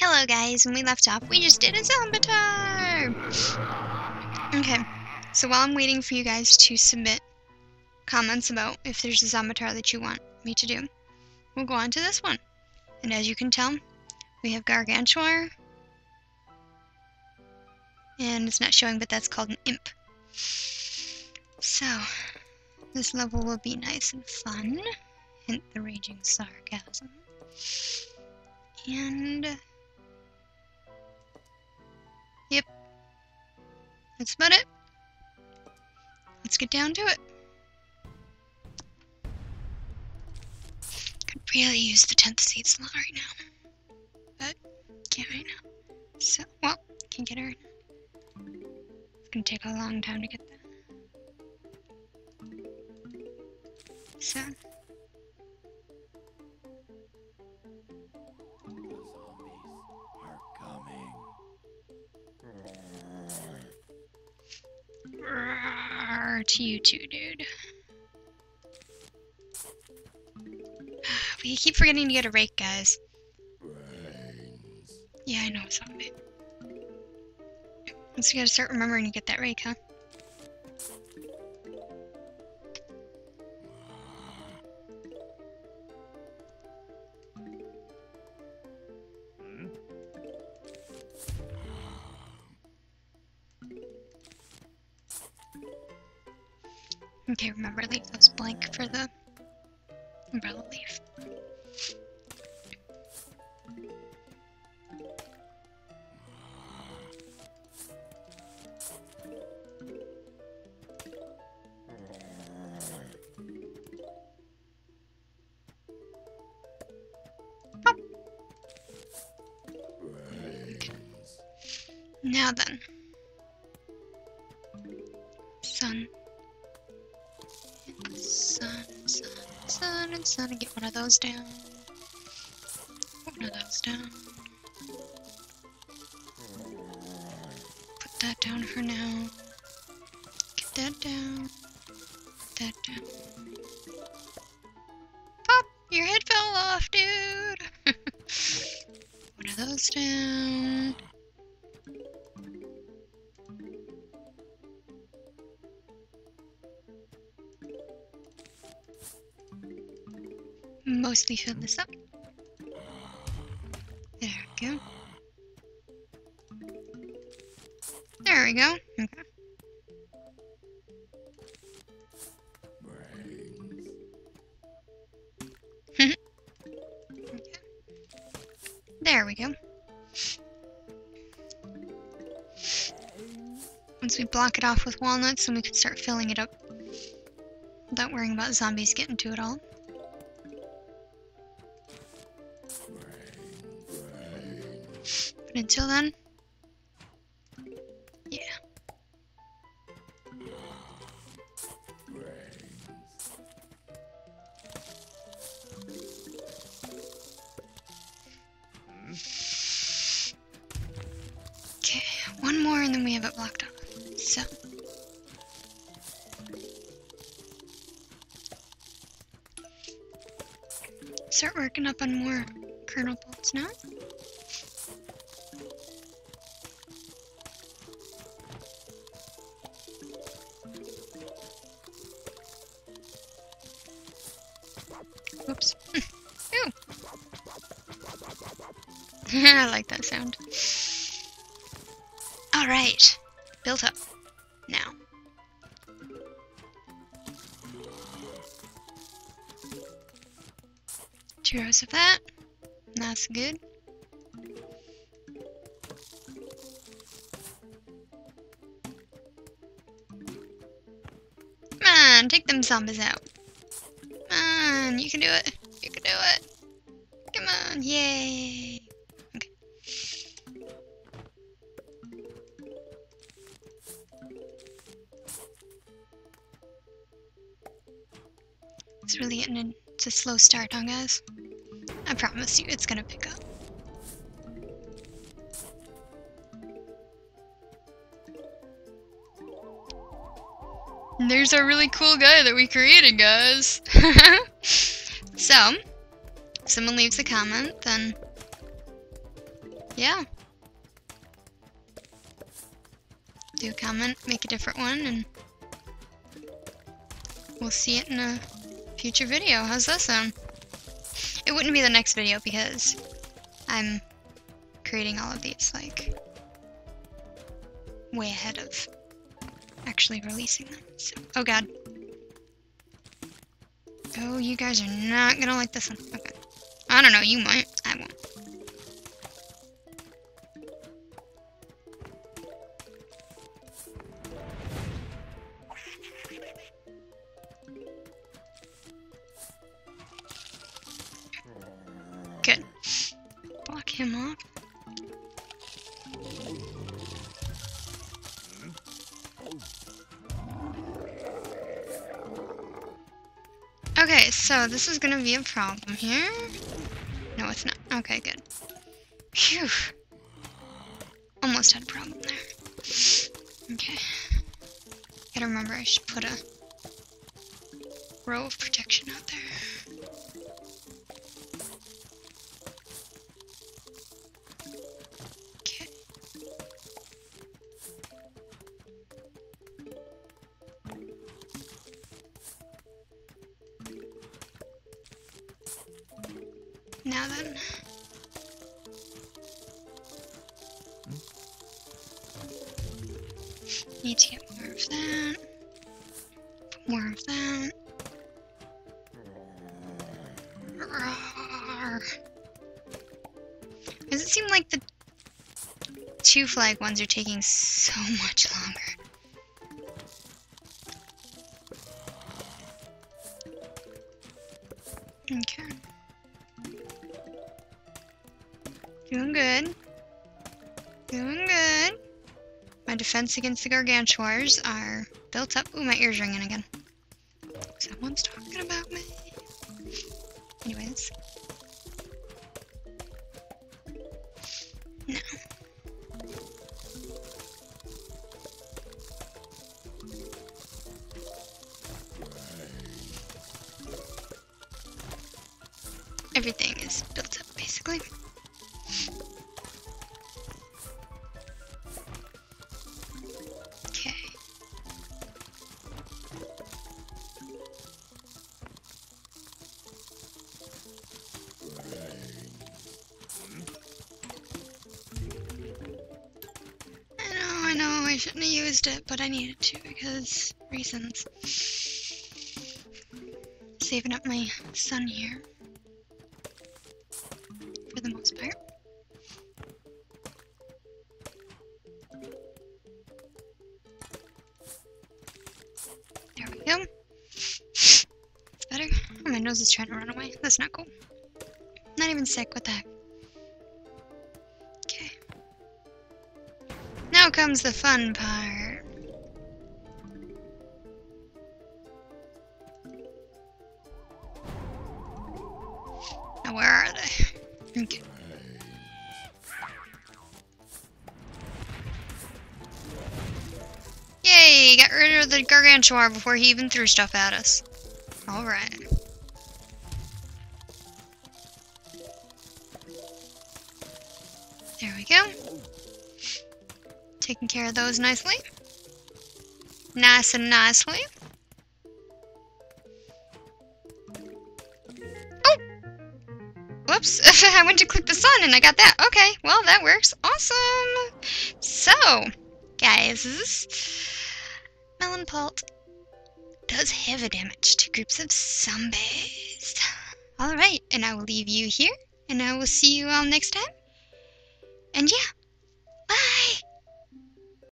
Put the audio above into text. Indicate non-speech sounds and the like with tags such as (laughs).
Hello guys, when we left off, we just did a Zombatar! Okay, so while I'm waiting for you guys to submit comments about if there's a Zombatar that you want me to do, we'll go on to this one. And as you can tell, we have Gargantuar, and it's not showing, but that's called an Imp. So, this level will be nice and fun. Hint the raging sarcasm. And Yep. That's about it. Let's get down to it. Could really use the 10th seed slot right now. But can't right now. So, well, can't get now. It's gonna take a long time to get there. So. To you too, dude. (sighs) We keep forgetting to get a rake, guys. Yeah, I know, zombie. So we gotta start remembering to get that rake, huh? Okay, remember leave those blank for the umbrella leaf. Now then. Sun. Sun, sun, and sun, and get one of those down. One of those down. Put that down for now. Get that down. That down. Pop! Your head fell off, dude! (laughs) one of those down. Mostly fill this up. There we go. There we go. Okay. (laughs) There we go. Once we block it off with walnuts, then we can start filling it up without worrying about zombies getting to it all. But until then, yeah. Okay, one more and then we have it blocked off. So. Start working up on more Kernel Pults now. (laughs) I like that sound. Alright. Built up. Now. Two rows of that. That's good. Come on, take them zombies out. On, you can do it. You can do it. Come on, yay. It's really getting into a slow start, huh, guys? I promise you, it's gonna pick up. And there's our really cool guy that we created, guys. (laughs) so, if someone leaves a comment, then yeah. Do a comment, make a different one, and we'll see it in a future video. How's that sound? It wouldn't be the next video because I'm creating all of these, like, way ahead of actually releasing them. So, oh god. Oh, you guys are not gonna like this one. Okay. I don't know, you might. Okay, so this is gonna be a problem here. No, it's not. Okay, good. Phew. Almost had a problem there. Okay. Gotta remember I should put a row of protection out there. Now then. Need to get more of that. More of that. Does it seem like the two flag ones are taking so much longer? Doing good. Doing good. My defense against the gargantuars are built up. Ooh, my ear's ringing again. Someone's talking about me. Anyways. No. Everything is built up, basically. Shouldn't have used it, but I needed to because reasons. Saving up my sun here. For the most part. There we go. It's better. Oh, my nose is trying to run away. That's not cool. Not even sick. What the heck? Comes the fun part. Now, where are they? Okay. Yay! Got rid of the Gargantuar before he even threw stuff at us. Alright. There we go. Taking care of those nicely. Nice and nicely. Oh! Whoops. (laughs) I went to click the sun and I got that. Okay, well, that works. Awesome! So, guys, Melon Pult does heavy damage to groups of zombies. Alright, and I will leave you here, and I will see you all next time. And yeah,